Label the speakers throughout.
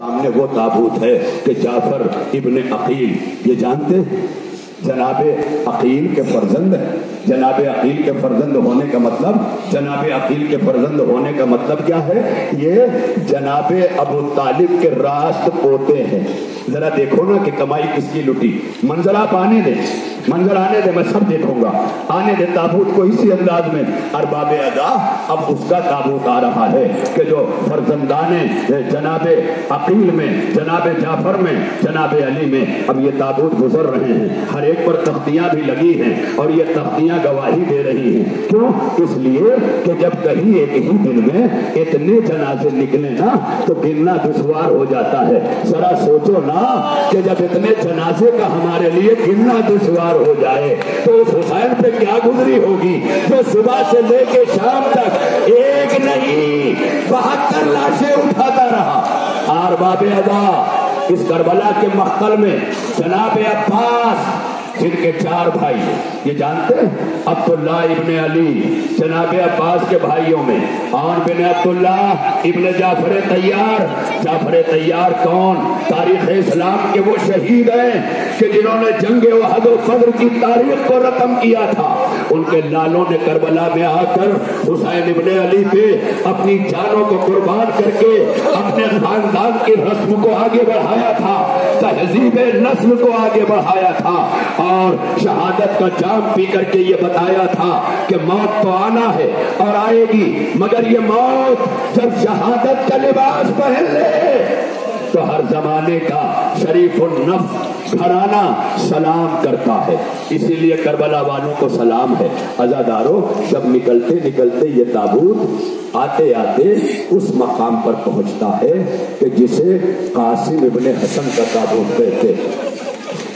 Speaker 1: سامنے وہ تابوت ہے کہ جعفر ابن عقیل، یہ جانتے ہیں؟ جناب عقیل کے فرزند ہے جناب عقیل کے فرزند ہونے کا مطلب جناب عقیل کے فرزند ہونے کا مطلب کیا ہے؟ یہ جناب ابو طالب کے راست پوتے ہیں۔ ذرا دیکھو نا کہ کمائی کس کی لٹی۔ منظر آپ آنے دیں۔ منظر آنے دے، میں سب دیکھوں گا۔ آنے دے تابوت کو اسی انداز میں۔ ارباب ادا اب اس کا تابوت آ رہا ہے کہ جو فرزندان جناب عقیل میں، جناب جعفر میں، جناب علی میں۔ اب یہ تابوت گزر رہے ہیں۔ ہر ایک پر تختیاں بھی لگی ہیں اور یہ تختیاں گواہی دے رہی ہیں۔ کیوں؟ اس لیے کہ جب کہیں ایک ہی دن میں اتنے جنازے نکلے نا، تو گننا دشوار ہو جاتا ہے۔ ذرا سوچو نا کہ جب اتنے جنازے کا ہمارے لیے گننا دشوار ہو جائے تو اس حسین پہ کیا گزری ہوگی جو صبح سے لے کے شام تک ایک نہیں، بہتر لاشیں اٹھاتا رہا۔ آر باب ادا، اس کربلا کے مقتل میں جناب عباس جن کے چار بھائی، یہ جانتے ہیں؟ عبداللہ ابن علی، جناب عباس کے بھائیوں میں۔ اور بن عبداللہ ابن جعفر تیار جعفر تیار کون؟ تاریخ اسلام کے وہ شہید ہیں کہ جنہوں نے جنگ وحد و فضر کی تاریخ کو رقم کیا تھا۔ ان کے لالوں نے کربلا میں آ کر حسین ابن علی پہ اپنی جانوں کو قربان کر کے اپنے خاندان کی رسم کو آگے بڑھایا تھا۔ تہذیب نسل کو آگے بڑھایا تھا اور شہادت کا جام پی کر کے یہ بتایا تھا کہ موت تو آنا ہے اور آئے گی، مگر یہ موت جب شہادت کا لباس پہن لے تو ہر زمانے کا شریف النف گھرانہ سلام کرتا ہے۔ اسی لیے کربلا والوں کو سلام ہے۔ ازاداروں جب نکلتے نکلتے یہ تابوت آتے آتے اس مقام پر پہنچتا ہے کہ جسے قاسم ابن حسن کا تابوت کہتے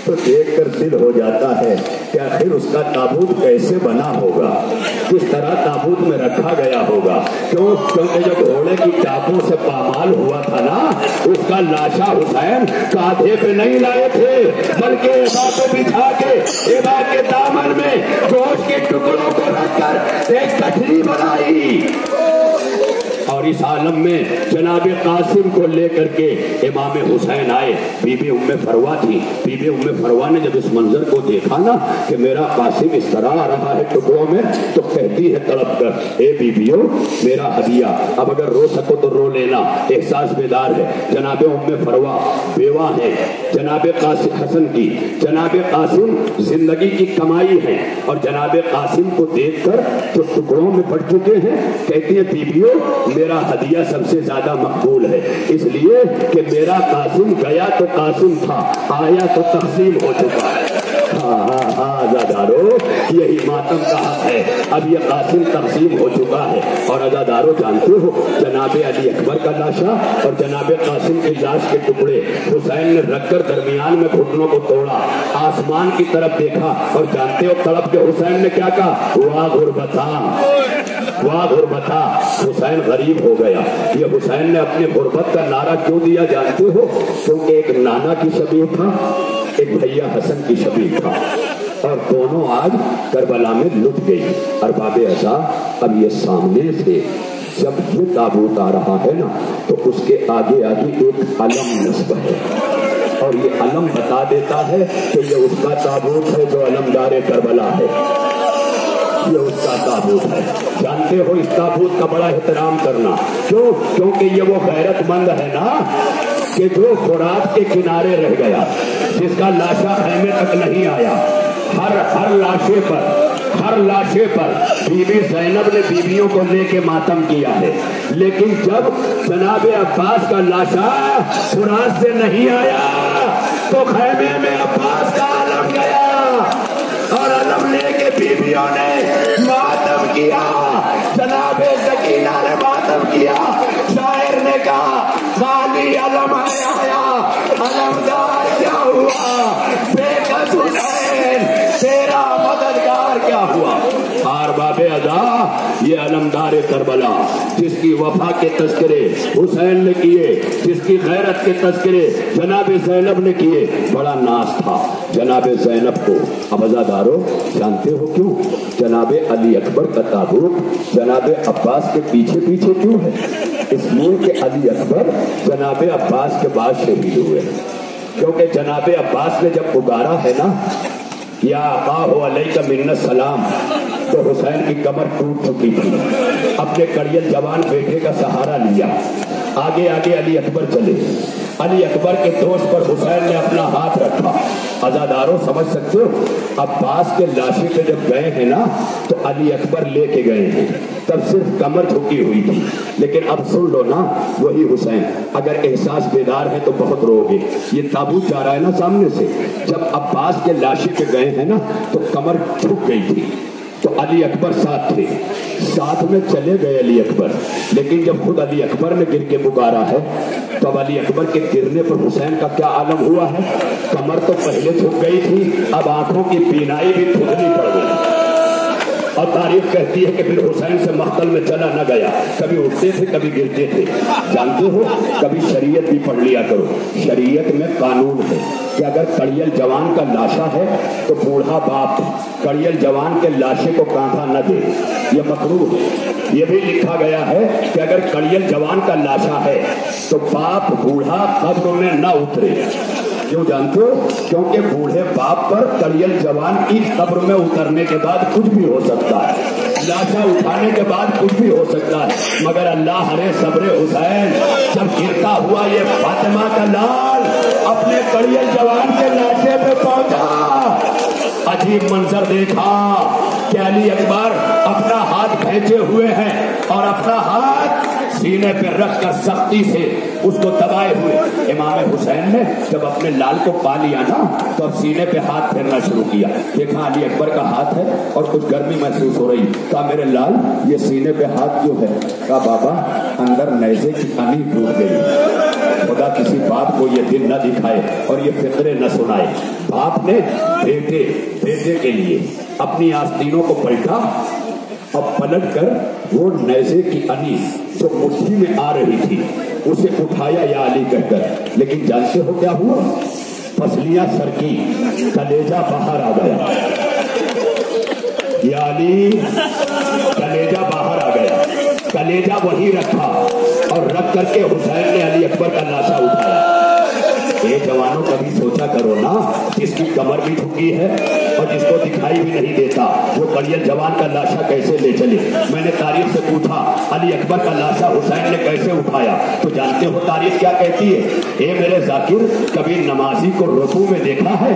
Speaker 1: تو دیکھ کر دل ہو جاتا ہے کہ آخر اس کا تابوت کیسے بنا ہوگا؟ کس طرح تابوت میں رکھا گیا ہوگا؟ کیوں؟ کیونکہ جو گھوڑے کی ٹاپوں سے پامال ہوا تھا نا، اس کا لاشا حسین کاندھے پہ نہیں لائے تھے، بلکہ ایبا پہ بچھا کے ایبا کے دامن میں گوشت کے ٹکڑوں کو رکھ کر ایک کٹری بنائی۔ اور اس عالم میں جناب قاسم کو لے کر کے امام حسین آئے۔ بی بی ام فروا تھی۔ بی بی ام فروا نے جب اس منظر کو دیکھا نا کہ میرا قاسم اس طرح آ رہا ہے ٹکڑوں میں، تو کہتی ہے تڑپ کر۔ اے بی بیو میرا ہدیہ، اب اگر رو سکو تو رو لینا۔ احساس بیدار ہے۔ جناب ام فروا بیوہ ہے جناب قاسم حسن کی۔ جناب قاسم زندگی کی کمائی ہے اور جناب قاسم کو دیکھ کر جو ٹکڑوں میں پڑ چکے ہیں، کہتی ہے بیویو میرا ہدیہ سب سے زیادہ مقبول ہے۔ اس لیے کہ میرا قاسم گیا تو قاسم تھا، آیا تو تقسیم ہو چکا ہے۔ ہاں ہاں ہاں ازادارو یہی ماتم کا حق ہے۔ اب یہ قاسم تقسیم ہو چکا ہے۔ اور ازادارو جانتے ہو، جناب علی اکبر کا لاشا اور جناب قاسم کی لاش کے ٹکڑے۔ حسین نے رکھ کر درمیان میں گھٹنوں کو توڑا۔ آسمان کی طرف دیکھا اور جانتے ہو، تڑپ کے حسین نے کیا کہا؟ واہ غربتا ہاں۔ واہ غربتا حسین غریب ہو گیا۔ یہ حسین نے اپنے غربت کا نعرہ کیوں دیا جانتے ہو؟ کیونکہ ایک نانا کی شبیہ تھا، ایک بھیا حسن کی شبیہ تھا۔ اور دونوں آج کربلا میں لٹ گئی ارباب ازا اب یہ سامنے سے جب یہ تابوت آ رہا ہے نا، تو اس کے آگے آگے ایک علم نصب ہے۔ اور یہ علم بتا دیتا ہے کہ یہ اس کا تابوت ہے جو علمدار کربلا ہے۔ یہ اس کا تابوت ہے۔ جانتے ہو اس تابوت کا بڑا احترام کرنا۔ کیوں؟ کیونکہ یہ وہ غیرت مند ہے نا کہ جو خوراک کے کنارے رہ گیا، جس کا لاشا خیمے تک نہیں آیا۔ ہر ہر لاشے پر، ہر لاشے پر بی بی زینب نے بیویوں کو لے کے ماتم کیا ہے۔ لیکن جب جناب عباس کا لاشا خوراک سے نہیں آیا، تو خیمے میں عباس کا علم گیا اور علم لے کے بیویوں نے ماتم کیا۔ جناب سکینہ نے ماتم کیا۔ شاعر نے کہا خالی علم آیا علم دار کیا ہوا؟ بے کس تیرا مددگار کیا ہوا؟ ہار باب ادا، یہ علمدار کربلا، جس کی وفا کے تذکرے حسین نے کیے، جس کی غیرت کے تذکرے جناب زینب نے کیے، بڑا ناس تھا۔ جناب زینب کو، اب ازادارو جانتے ہو کیوں؟ جناب علی اکبر کا تابوت جناب عباس کے پیچھے پیچھے کیوں ہے؟ اس لیے کہ علی اکبر جناب عباس کے بعد شہید ہوئے کیونکہ جناب عباس نے جب پکارا ہے نا، یا آقا ہو علیہ کا منت سلام تو حسین کی کمر ٹوٹ چکی تھی۔ اپنے کڑیل جوان بیٹے کا سہارا لیا۔ آگے آگے علی اکبر چلے۔ علی اکبر کے دوست پر حسین نے اپنا ہاتھ رکھا۔ ازاداروں سمجھ سکتے ہو؟ عباس کے لاشی پہ جب گئے ہیں نا، تو علی اکبر لے کے گئے ہیں۔ تب صرف کمر جھکی ہوئی تھی۔ لیکن اب سن لو نا، وہی حسین۔ اگر احساس بیدار ہے تو بہت رو گے یہ تابوت جا رہا ہے نا سامنے سے۔ جب عباس کے لاشی پہ گئے ہیں نا، تو کمر جھک گئی تھی۔ تو علی اکبر ساتھ تھے۔ ساتھ میں چلے گئے علی اکبر۔ لیکن جب خود علی اکبر نے گر کے پکارا ہے تو اب علی اکبر کے گرنے پر حسین کا کیا عالم ہوا ہے؟ کمر تو پہلے تھک گئی تھی، اب آنکھوں کی بینائی بھی تھکنی پڑ گئی۔ اور تاریخ کہتی ہے کہ پھر حسین سے مختل میں چلا نہ گیا۔ کبھی اٹھتے تھے، کبھی گرتے تھے۔ جانتے ہو، کبھی شریعت بھی پڑھ لیا کرو۔ شریعت میں قانون ہے کہ اگر کڑیل جوان کا لاشا ہے تو بوڑھا باپ کڑیل جوان کے لاشے کو کانٹا نہ دے۔ یہ مکرو ہے یہ بھی لکھا گیا ہے کہ اگر کڑیل جوان کا لاشا ہے تو باپ بوڑھا قبر میں نہ اترے۔ کیوں جانتے ہو، کیونکہ بوڑھے باپ پر کڑیل جوان کی قبر میں اترنے کے بعد کچھ بھی ہو سکتا ہے۔ لاشا اٹھانے کے بعد کچھ بھی ہو سکتا ہے۔ مگر اللہ ہرے صبر حسین، جب گرتا ہوا یہ فاطمہ کا لال اپنے کڑیل جوان کے لاشے پہ پہنچا۔ عجیب منظر دیکھا۔ کہ علی اکبر اپنا ہاتھ کھینچے ہوئے ہیں اور اپنا ہاتھ سینے پہ رکھ کر سختی سے اس کو دبائے ہوئے۔ امام حسین نے جب اپنے لال کو پا لیا نا، تو اب سینے پہ ہاتھ پھیرنا شروع کیا۔ دیکھا علی اکبر کا ہاتھ ہے اور کچھ گرمی محسوس ہو رہی۔ کہا، میرے لال، یہ سینے پہ ہاتھ کیوں ہے؟ کہا، بابا، اندر نیزے کی کمی ٹوٹ گئی۔ خدا کسی باپ کو یہ دل نہ دکھائے اور یہ فکرے نہ سنائے۔ باپ نے بیٹے بیٹے کے لیے اپنی آستینوں کو پلٹا۔ اور پلٹ کر وہ نیزے کی انی جو مٹھی میں آ رہی تھی اسے اٹھایا یا علی کہہ کر لیکن جانتے ہو کیا ہوا پسلیاں سر کی کلیجا باہر آ گیا یا علی کلیجا باہر آ گیا کلیجا وہی رکھا اور رکھ کر کے حسین نے علی اکبر کا لاشا اٹھایا یہ جوانوں کبھی سوچا کرو نا جس کی کمر بھی جھکی ہے اور جس کو دکھائی بھی نہیں دیتا۔ وہ کڑیل جوان کا لاشا کیسے لے چلے؟ میں نے تاریخ سے پوچھا، علی اکبر کا لاشا حسین نے کیسے اٹھایا؟ تو جانتے ہو تاریخ کیا کہتی ہے؟ اے میرے ذاکر، کبھی نمازی کو رکو میں دیکھا ہے؟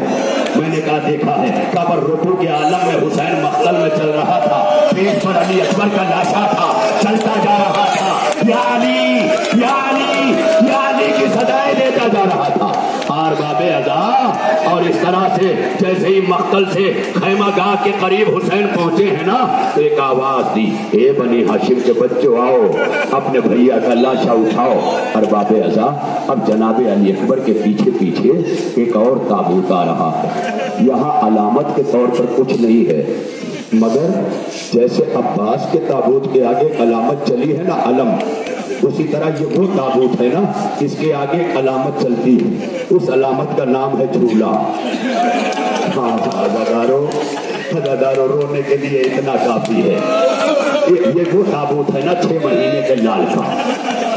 Speaker 1: میں نے کہا، دیکھا ہے۔ کبر رکو کے عالم میں حسین مقتل میں چل رہا تھا۔ پیٹ پر علی اکبر کا لاشا تھا۔ چلتا جا رہا تھا۔ یا علی یا علی یا علی کی سدائے دیتا جا رہا تھا۔ باب ادا اور اس طرح سے جیسے ہی مقتل سے خیمہ گاہ کے قریب حسین پہنچے ہیں نا، تو ایک آواز دی، اے بنی ہاشم کے بچوں آؤ، اپنے بھیا کا لاشا اٹھاؤ۔ اور باب ازا اب جناب علی اکبر کے پیچھے پیچھے ایک اور تابوت آ رہا ہے۔ یہاں علامت کے طور پر کچھ نہیں ہے، مگر جیسے عباس کے تابوت کے آگے علامت چلی ہے نا، علم۔ اسی طرح یہ وہ تابوت ہے نا، اس کے آگے علامت چلتی ہے۔ اس علامت کا نام ہے جھولا۔ ہاں ہزاداروں ہزاداروں رونے کے لیے اتنا کافی ہے۔ یہ وہ تابوت ہے نا، چھ مہینے کے لال کا۔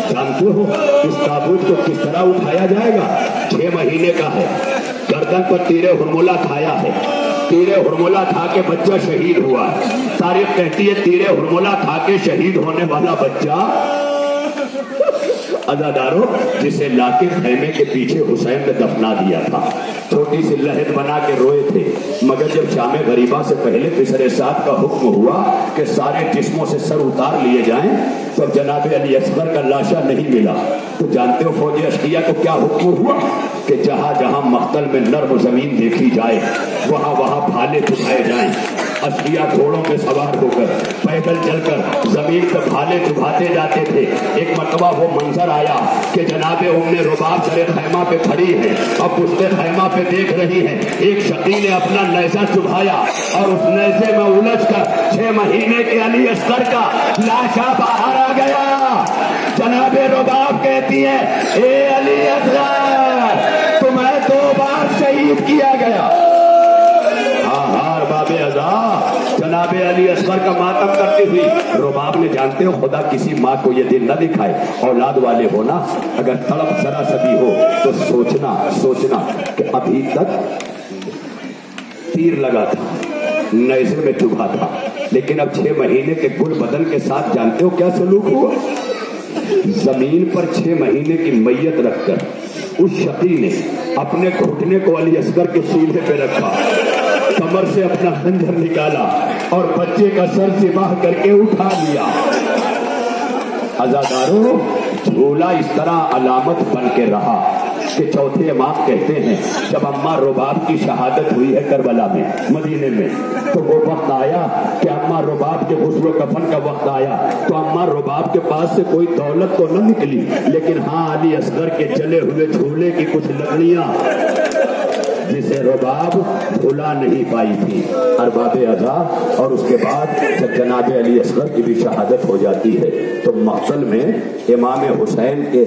Speaker 1: جانتے ہو، اس تابوت کو کس طرح اٹھایا جائے گا؟ چھ مہینے کا ہے۔ گردن پر تیرے ہرمولا کھایا ہے۔ تیرے ہرمولا کھا کے بچہ شہید ہوا ہے۔ تاریخ کہتی ہے، تیرے ہرمولا کھا کے شہید ہونے والا بچہ ازاداروں جسے لا کے خیمے کے پیچھے حسین نے دفنا دیا تھا۔ چھوٹی سی لہد بنا کے روئے تھے، مگر جب شام غریبہ سے پہلے پسر سات کا حکم ہوا کہ سارے جسموں سے سر اتار لیے جائیں، تو جناب علی اصغر کا لاشا نہیں ملا۔ تو جانتے ہو فوجی اشکیا کو کیا حکم ہوا؟ کہ جہاں جہاں مختل میں نرم زمین دیکھی جائے، وہاں وہاں بھالے چکھائے جائیں۔ اشکیا گھوڑوں پہ سوار ہو کر پیدل چل کر زمین پہ بھالے چبھاتے جاتے تھے۔ ایک مرتبہ وہ منظر آیا کہ جناب ام رباب سرے خیمہ پہ کھڑی ہے اور پشتے خیمہ پہ دیکھ رہی ہے ایک شقی نے اپنا نیزہ چبھایا اور اس نیزے میں الجھ کر چھ مہینے کے علی اصغر کا لاشا باہر آ گیا۔ جناب رباب کہتی ہے اے علی اصغر، تمہیں دو بار شہید کیا گیا۔ جناب علی اصغر کا ماتم کرتی ہوئی۔ رباب نے جانتے ہو، خدا کسی ماں کو یہ دل نہ دکھائے۔ اولاد والے ہونا، اگر تڑپ ذرا سبھی ہو، تو سوچنا سوچنا کہ ابھی تک تیر لگا تھا نیزے میں چبھا تھا۔ لیکن اب چھ مہینے کے گل بدن کے ساتھ جانتے ہو کیا سلوک ہوا؟ زمین پر چھ مہینے کی میت رکھ کر اس شقی نے اپنے گھٹنے کو علی اصغر کے سیدھے پہ رکھا۔ کمر سے اپنا خنجر نکالا۔ اور بچے کا سر سباہ کر کے اٹھا لیا۔ ازاداروں جھولا اس طرح علامت بن کے رہا کہ چوتھے امام کہتے ہیں، جب اماں رباب کی شہادت ہوئی ہے کربلا میں، مدینے میں، تو وہ وقت آیا کہ اماں رباب کے غسل و کفن کا وقت آیا۔ تو اماں رباب کے پاس سے کوئی دولت تو نہ نکلی، لیکن ہاں علی اصغر کے چلے ہوئے جھولے کی کچھ لکڑیاں جسے رباب بھلا نہیں پائی تھی۔ ارباب ازا اور اس کے بعد جب جناب علی اصغر کی بھی شہادت ہو جاتی ہے، تو مقتل میں امام حسین کے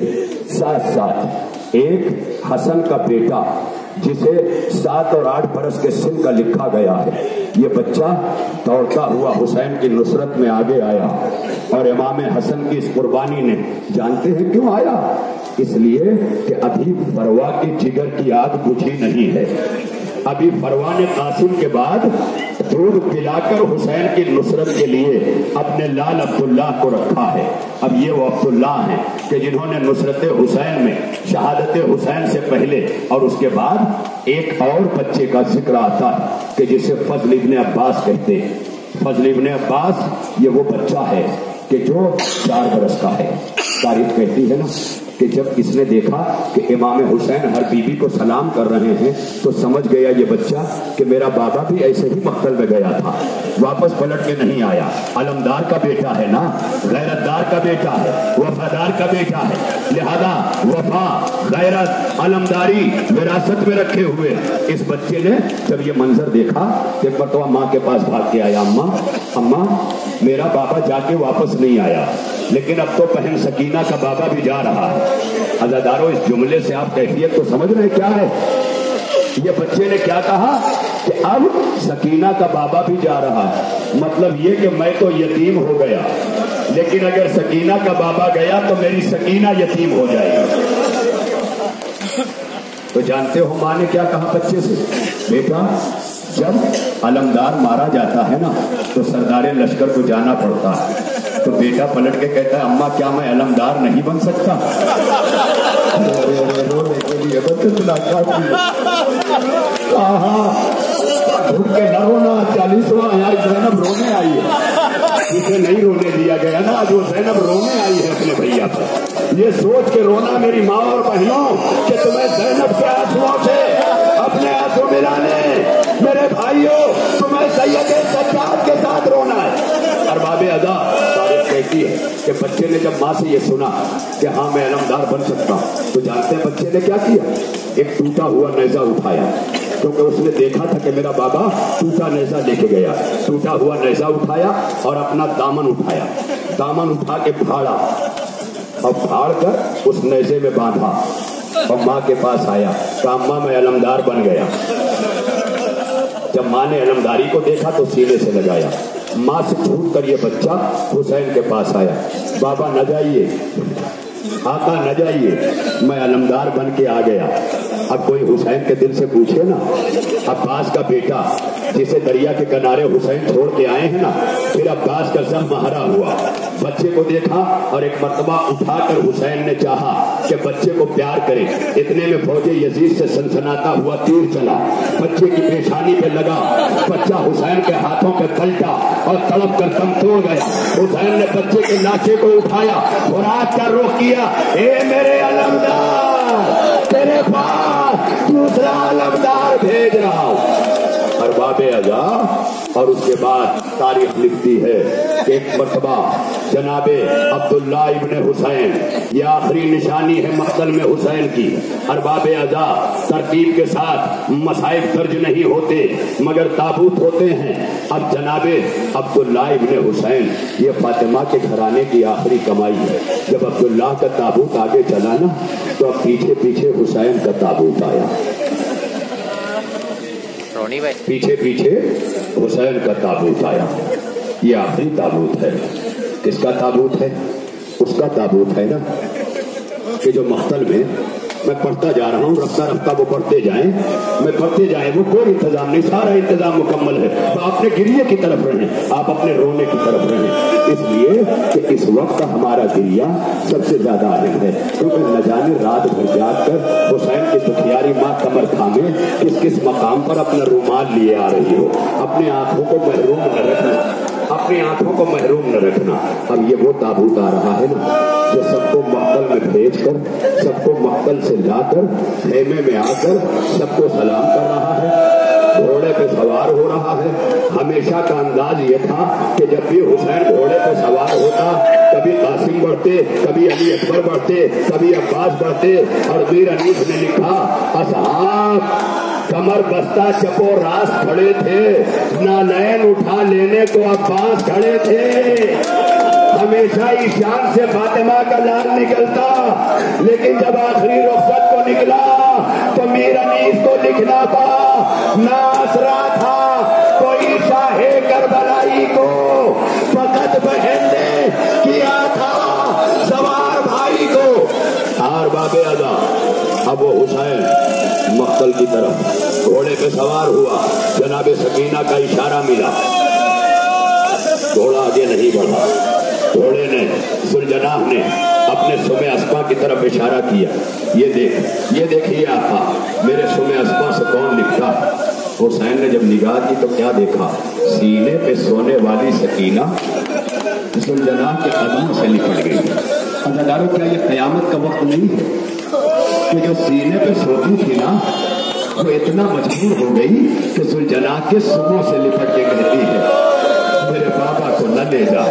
Speaker 1: ساتھ ساتھ ایک حسن کا بیٹا، جسے سات اور آٹھ برس کے سن کا لکھا گیا ہے۔ یہ بچہ دوڑتا ہوا حسین کی نصرت میں آگے آیا اور امام حسن کی اس قربانی نے، جانتے ہیں کیوں آیا؟ اس لیے کہ ابھی فروا کی جگر کی آگ بجھی نہیں ہے۔ ابھی فروان قاسم کے بعد دودھ پلا کر حسین کی نصرت کے لیے اپنے لال عبداللہ کو رکھا ہے۔ اب یہ وہ عبداللہ ہیں کہ جنہوں نے نصرت حسین میں شہادت حسین سے پہلے اور اس کے بعد ایک اور بچے کا ذکر آتا ہے کہ جسے فضل ابن عباس کہتے ہیں۔ فضل ابن عباس، یہ وہ بچہ ہے کہ جو چار برس کا ہے۔ تاریخ کہتی ہے نا۔ کہ جب اس نے دیکھا کہ امام حسین ہر بیوی بی کو سلام کر رہے ہیں تو سمجھ گیا یہ بچہ کہ میرا بابا بھی ایسے ہی مقتل میں گیا تھا۔ واپس پلٹ کے نہیں آیا۔ علمدار کا بیٹا ہے نا؟ غیرت دار کا بیٹا ہے۔ وفادار کا بیٹا ہے۔ لہذا وفا، غیرت، علمداری وراثت میں رکھے ہوئے۔ اس بچے نے جب یہ منظر دیکھا کہ مرتبہ ماں کے پاس بھاگ کے آیا، اماں اماں، میرا بابا جا کے واپس نہیں آیا۔ لیکن اب تو بہن سکینہ کا بابا بھی جا رہا ہے۔ ازاداروں اس جملے سے آپ کیفیت کو سمجھ رہے کیا ہے؟ یہ بچے نے کیا کہا؟ کہ اب سکینہ کا بابا بھی جا رہا ہے۔ مطلب یہ کہ میں تو یتیم ہو گیا۔ لیکن اگر سکینہ کا بابا گیا تو میری سکینہ یتیم ہو جائے گی۔ تو جانتے ہو ماں نے کیا کہا بچے سے؟ بیٹا، جب علمدار مارا جاتا ہے نا، تو سردار لشکر کو جانا پڑتا ہے۔ تو بیٹا پلٹ کے کہتا ہے اما کیا میں علمدار نہیں بن سکتا? کے نہ رونا چالیسواں زینب رونے آئی ہے۔ اسے نہیں رونے دیا گیا نا جو زینب رونے آئی ہے اپنے بھیا پر۔ یہ سوچ کے رونا میری ماں اور بہنوں کہ تمہیں زینب کے آنسو سے اپنے آنسو ملانے میرے بھائیوں تمہیں سید سجاد کے ساتھ رونا ہے۔ ارباب ادا تاریخ کہتی ہے کہ بچے نے جب ماں سے یہ سنا کہ ہاں میں علمدار بن سکتا ہوں، تو جانتے ہیں بچے نے کیا کیا؟ ایک ٹوٹا ہوا نیزا اٹھایا۔ کیونکہ اس نے دیکھا تھا کہ میرا بابا ٹوٹا نیزا لے کے گیا۔ ٹوٹا ہوا نیزا اٹھایا اور اپنا دامن اٹھایا۔ دامن اٹھا کے پھاڑا۔ اور پھاڑ کر اس نیزے میں باندھا۔ اور ماں کے پاس آیا۔ کہ ماں میں علمدار بن گیا۔ جب ماں نے علمداری کو دیکھا تو سینے سے لگایا۔ ماں سے چھوٹ کر یہ بچہ حسین کے پاس آیا۔ بابا نہ جائیے۔ آقا نہ جائیے۔ میں علمدار بن کے آ گیا۔ اب کوئی حسین کے دل سے پوچھے نا۔ عباس کا بیٹا، جسے دریا کے کنارے حسین چھوڑ کے آئے ہیں نا پھر عباس کا زم مہارا ہوا۔ بچے کو دیکھا اور ایک مرتبہ اٹھا کر حسین نے چاہا کہ بچے کو پیار کرے۔ اتنے میں فوج یزید سے سنسناتا ہوا تیر چلا۔ بچے کی پیشانی پہ لگا۔ بچہ حسین کے ہاتھوں پہ پلٹا اور تڑپ کر کم توڑ گیا۔ حسین نے بچے کے لاچے کو اٹھایا۔ خوراک کا رخ کیا۔ اے میرے علمدار، تیرے پاس دوسرا علمدار بھیج رہا ہوں۔ ارباب اعضا اور اس کے بعد تاریخ لکھتی ہے کہ ایک مرتبہ جناب عبداللہ ابن حسین، یہ آخری نشانی ہے مقتل میں حسین کی۔ ارباب اعضا ترتیب کے ساتھ مسائب درج نہیں ہوتے، مگر تابوت ہوتے ہیں۔ اب جناب عبداللہ ابن حسین، یہ فاطمہ کے گھرانے کی آخری کمائی ہے۔ جب عبداللہ کا تابوت آگے چلا نا، تو اب پیچھے پیچھے حسین کا تابوت آیا۔ رونی بھائی پیچھے پیچھے حسین کا تابوت آیا۔ یہ آخری تابوت ہے۔ کس کا تابوت ہے؟ اس کا تابوت ہے نا۔ کہ جو مختل میں میں پڑھتا جا رہا ہوں، رفتہ رفتہ وہ پڑھتے جائیں۔ میں پڑھتے جائیں، وہ کوئی انتظام نہیں، سارا انتظام مکمل ہے۔ تو آپ نے گریے کی طرف رہیں، آپ اپنے رونے کی طرف رہیں۔ اس لیے کہ اس وقت ہمارا گریا سب سے زیادہ اہم ہے۔ کیونکہ نہ جانے رات بھر جاگ کر، حسین کی تمہاری ماں کمر تھامے، کس کس مقام پر اپنا رومال لیے آ رہی ہو؟ اپنے آنکھوں کو محروم نہ رکھنا، اپنی آنکھوں کو محروم نہ رکھنا۔ اب یہ وہ تابوت آ رہا ہے نا، جو سب کو مقبل میں بھیج کر، سب کو مقبل سے لا کر، خیمے میں آ کر سب کو سلام کر رہا ہے۔ گھوڑے پہ سوار ہو رہا ہے۔ ہمیشہ کا انداز یہ تھا کہ جب بھی حسین گھوڑے پہ سوار ہوتا، کبھی قاسم بڑھتے، کبھی علی اکبر بڑھتے، کبھی عباس بڑھتے، اور میر انیس نے لکھا، اصحاب، کمر بستہ چپو راس کھڑے تھے، نہ اٹھا لینے کو عباس کھڑے تھے۔ ہمیشہ ایشان سے فاطمہ کا لال نکلتا، لیکن جب آخری رخصت کو نکلا، تو میر انیس کو لکھنا پا نہ اسرا تھا حسین کی طرف۔ گھوڑے پہ سوار ہوا۔ جناب سکینہ کا اشارہ ملا۔ گھوڑا آگے نہیں بڑھا۔ گھوڑے نے سلجناح نے اپنے سمے اسپا کی طرف اشارہ کیا۔ یہ دیکھ، یہ دیکھیے آقا، میرے سمے اسپا سے کون لکھتا حسین نے جب نگاہ کی تو کیا دیکھا؟ سینے پہ سونے والی سکینہ سلجناح کے قدم سے لپٹ گئی۔ اداروں کیا یہ قیامت کا وقت نہیں ہے؟ کہ جو سینے پہ سوتی تھی نا وہ اتنا مجبور ہو گئی کہ سلجنا کے سموں سے لپٹ کے کہتی ہے، میرے بابا کو نہ لے جا۔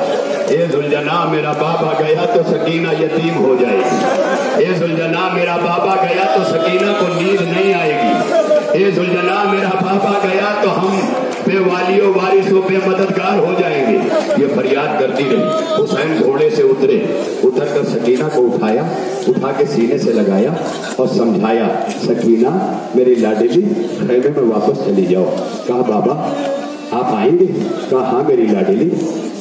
Speaker 1: اے زلجنا میرا بابا گیا تو سکینہ یتیم ہو جائے گی۔ اے زلجنا میرا بابا گیا تو سکینہ کو نیند نہیں آئے گی۔ اے زلجنا میرا بابا گیا تو ہم بے والیوں وارثوں پہ مددگار ہو جائیں گے۔ یہ فریاد کرتی رہی۔ حسین گھوڑے سے اترے۔ اتر کر سکینہ کو اٹھایا، اٹھا کے سینے سے لگایا اور سمجھایا، سکینہ، میری لاڈلی، خیمے میں واپس چلی جاؤ۔ کہا، بابا، آپ آئیں گے؟ کہا ہاں میری لاڈلی،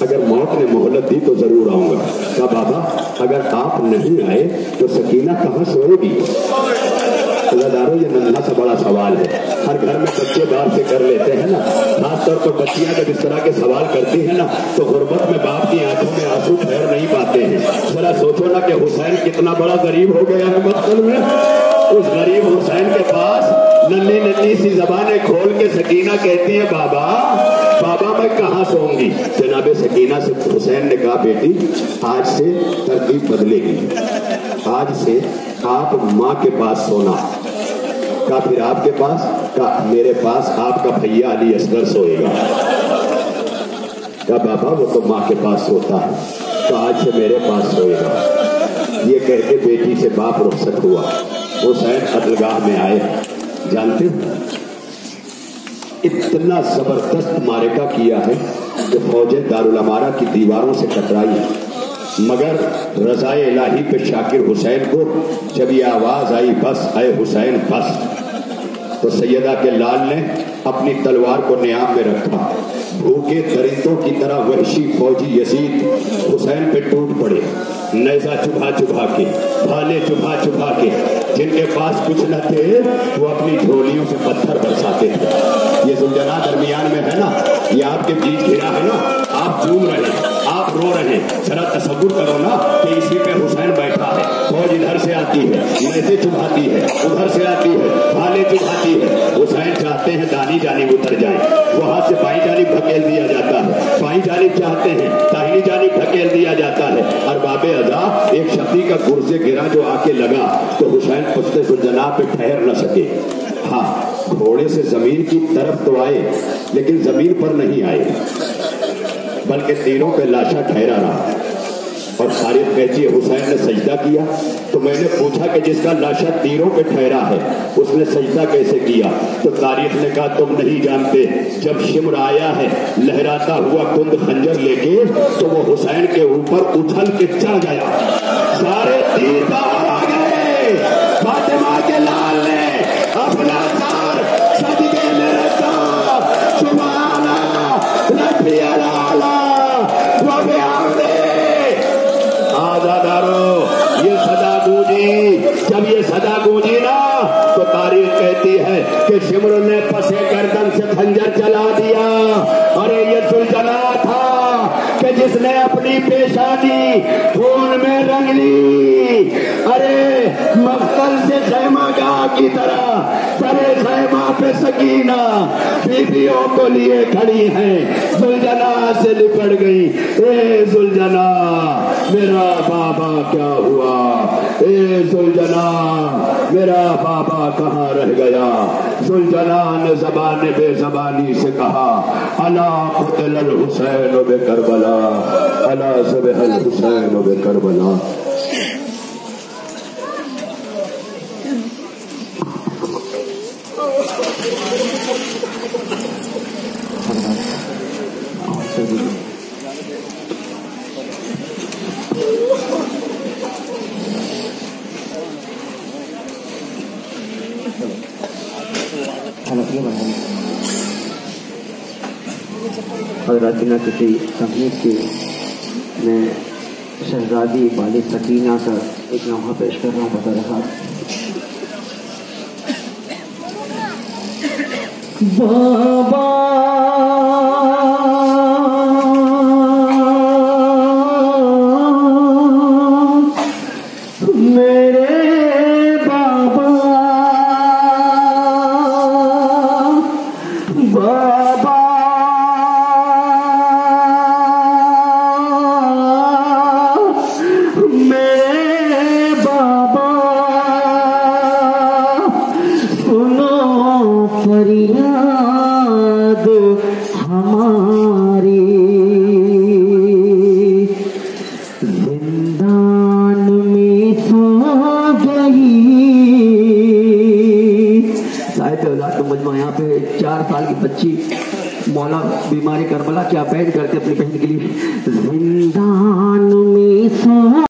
Speaker 1: اگر موت نے مہلت دی تو ضرور آؤں گا۔ کہا، بابا، اگر آپ نہیں آئے تو سکینہ کہاں سوئے گی؟ دارو یہ ننھا سا بڑا سوال ہے۔ ہر گھر میں بچے باہر سے کر لیتے ہیں نا۔ خاص طور پر بچیاں جب اس طرح کے سوال کرتی ہیں نا، تو غربت میں باپ کی آنکھوں میں آنسو ٹھہر نہیں پاتے ہیں۔ ذرا سوچو نا کہ حسین کتنا بڑا غریب ہو گیا ہے مقتل میں۔ اس غریب حسین کے پاس ننی ننی سی زبانیں کھول کے سکینہ کہتی ہے بابا بابا، میں کہاں سوؤں گی؟ جناب سکینہ سے حسین نے کہا، بیٹی، آج سے ترتیب بدلے گی۔ آج سے آپ ماں کے پاس سونا۔ کہا پھر آپ کے پاس؟ کہا، میرے پاس آپ کا بھیا علی اصغر سوئے گا۔ کہا، بابا، وہ تو ماں کے پاس سوتا ہے۔ تو آج سے میرے پاس سوئے گا۔ یہ کہہ کے بیٹی سے باپ رخصت ہوا۔ حسین قتلگاہ میں آئے۔ جانتے اتنا زبردست مارکہ کیا ہے کہ فوجیں دارالعمارہ کی دیواروں سے ٹکرائی۔ مگر رضائے الہی پہ شاکر حسین کو جب یہ آواز آئی، بس، اے حسین، بس۔ تو سیدہ کے لال نے اپنی تلوار کو نیام میں رکھا۔ بھوکے درندوں کی طرح وحشی فوجی یزید حسین پہ ٹوٹ پڑے۔ نیزا چبھا چبھا کے بھالے چبھا چبھا کے، جن کے پاس کچھ نہ تھے، وہ اپنی جھولیوں سے پتھر برساتے تھے۔ یہ زلجنا درمیان میں ہے نا؟ یہ آپ کے بیچ گرا ہے نا؟ آپ جھوم رہے ہیں۔ آپ آپ رو رہے ہیں ذرا تصور کرو نا کہ اسی پہ حسین بیٹھا ہے۔ فوج ادھر سے آتی ہے نیزے چبھاتی ہے، ادھر سے آتی ہے بھالے چبھاتی ہے۔ حسین چاہتے ہیں دانی جانب اتر جائیں وہاں سے بائیں جانب دھکیل دیا جاتا ہے۔ بائیں جانب چاہتے ہیں داہنی جانب دھکیل دیا جاتا ہے۔ اور باب ادا، ایک شخصی کا گرزے گرا جو آ کے لگا تو حسین پستے سلجنا پہ ٹھہر نہ سکے۔ ہاں گھوڑے سے زمین کی طرف تو آئے، لیکن زمین پر نہیں آئے۔ بلکہ تیروں پہ لاشا ٹھہرا رہا اور تاریخ کہتی ہے حسین نے سجدہ کیا۔ تو میں نے پوچھا کہ جس کا لاشا تیروں پہ ٹھہرا ہے، اس نے سجدہ کیسے کیا؟ تو تاریخ نے کہا، تم نہیں جانتے، جب شمر آیا ہے، لہراتا ہوا کند خنجر لے کے، تو وہ حسین کے اوپر اچھل کے چڑھ گیا۔ سارے کہ شمر نے پسے گردن سے خنجر چلا دیا۔ ارے یہ سلجنا تھا کہ جس نے اپنی پیشانی، خون میں رنگ لی ارے مقتل سے خیمہ گاہ کی طرح، سرے خیمہ پہ سکینہ بیویوں کو لیے کھڑی ہیں۔ سلجنا سے لپڑ گئی اے سلجنا میرا بابا کیا ہوا؟ اے سلجنا میرا بابا کہاں رہ گیا؟ سلجنا نے زبان بے زبانی سے کہا اللہ قتل الحسین بے کربلا اللہ سب الحسین بے کربلا
Speaker 2: حضرات بنا کسی تحقیق کے میں شہزادی والد سکینہ کا ایک نوحہ پیش کر رہا ہوں بتا رہا بابا